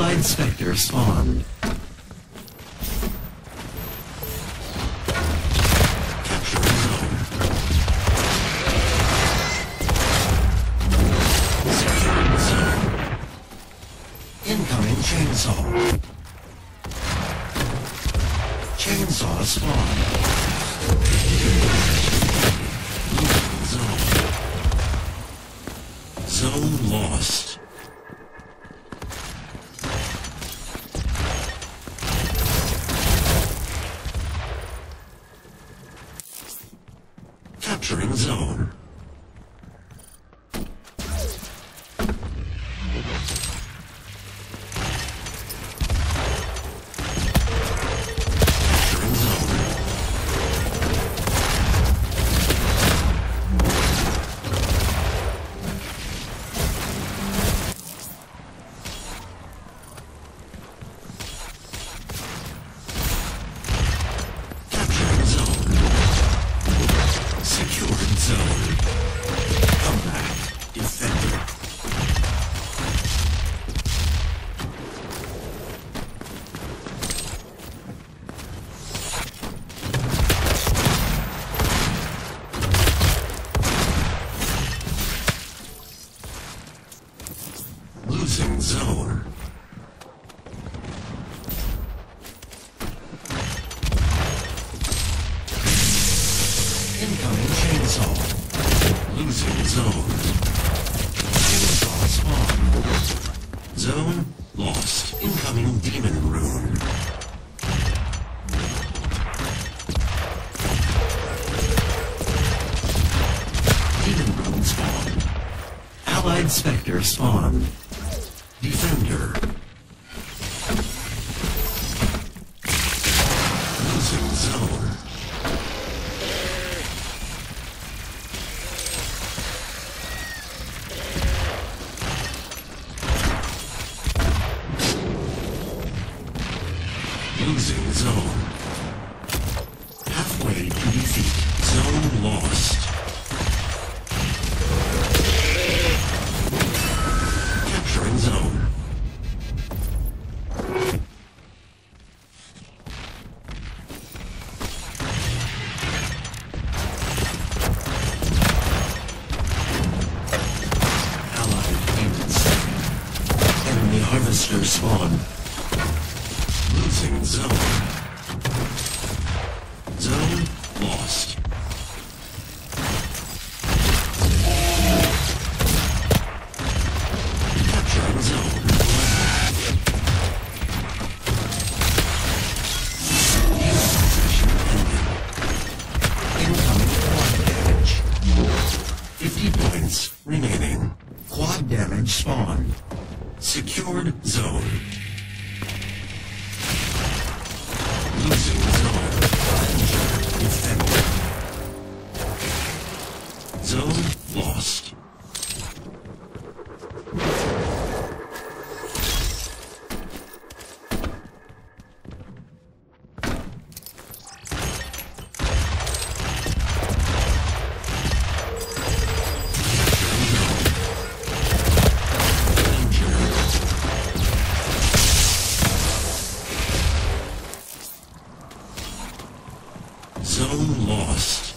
Allied Spectre spawned. zone. zone. Losing zone. Aerosol spawn. Zone lost. Incoming demon rune. Demon rune spawn. Allied Spectre spawn. Defender monster spawn. Losing zone. Zone lost. Listen. lost.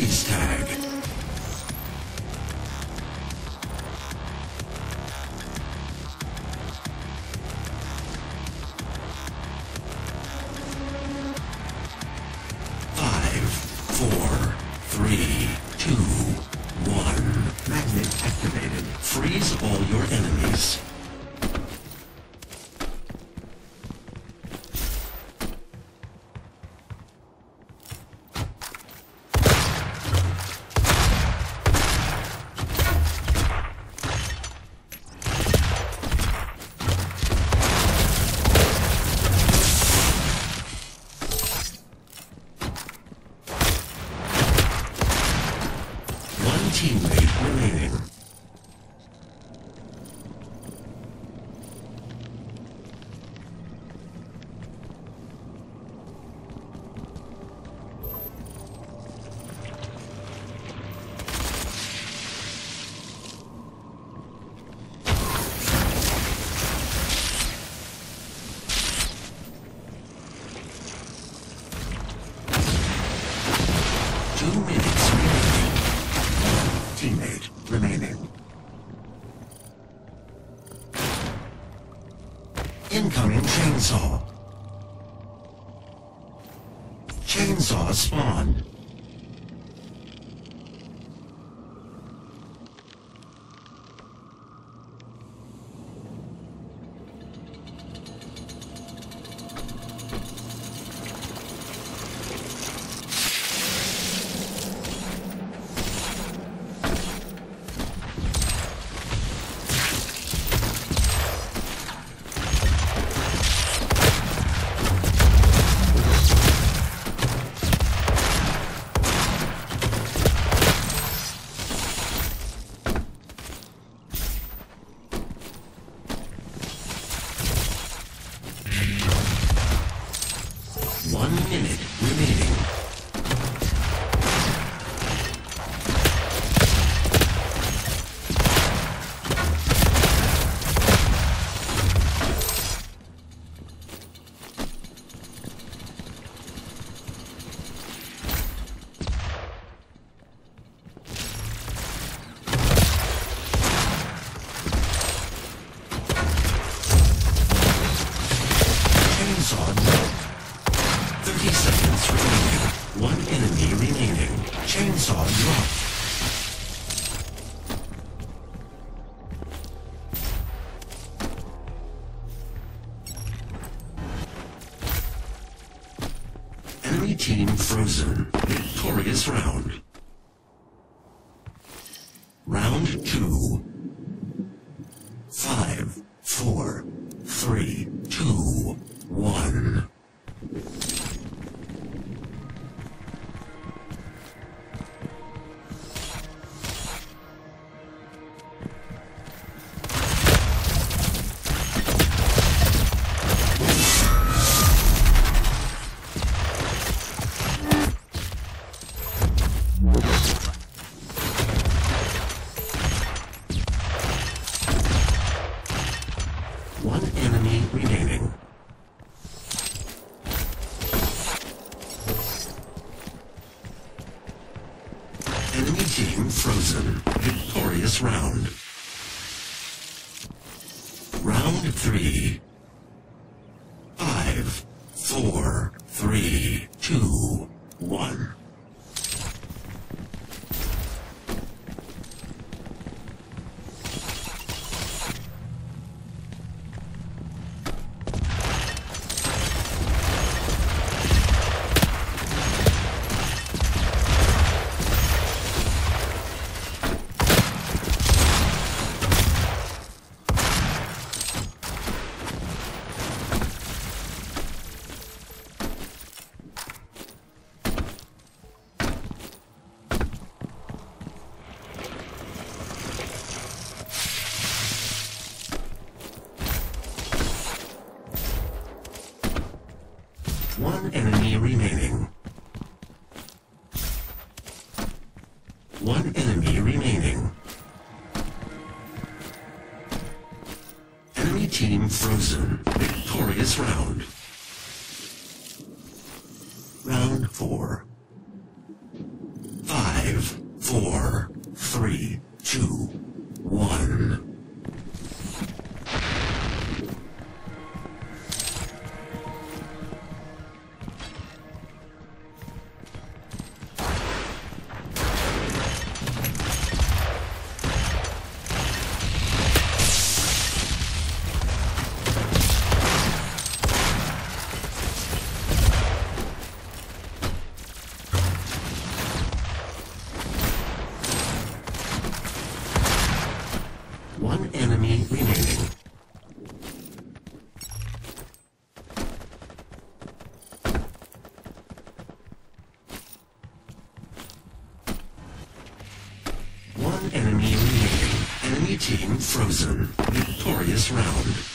Freeze tag. Frozen. Victorious round. Round three. team Frozen. Victorious round. frozen. Victorious round.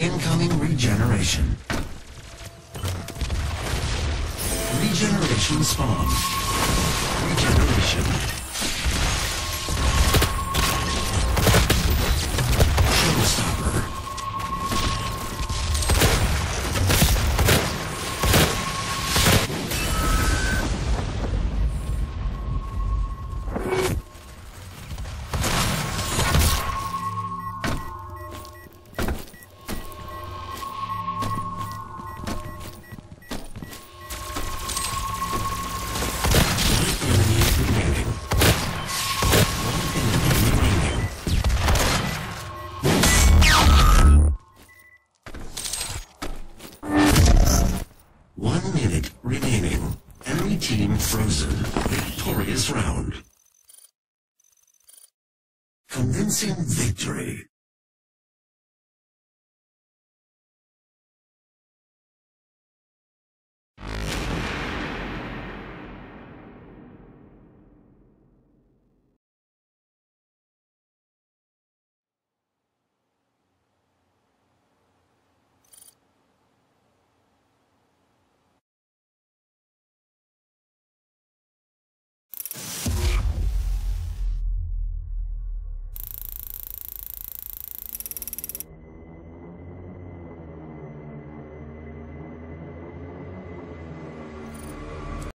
Incoming regeneration. Regeneration spawn. Regeneration.